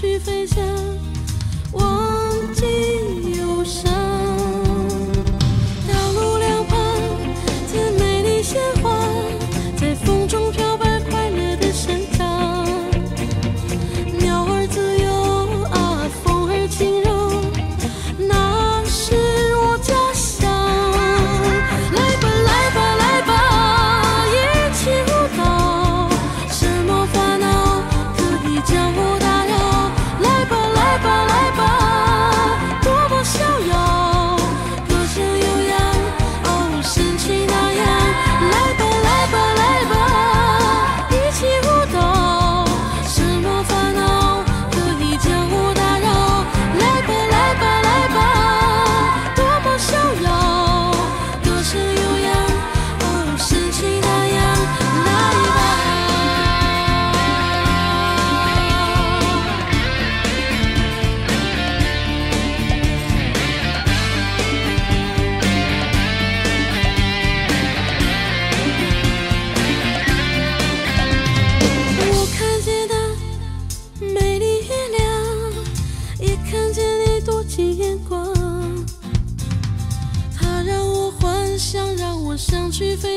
去飞翔忘记去飞。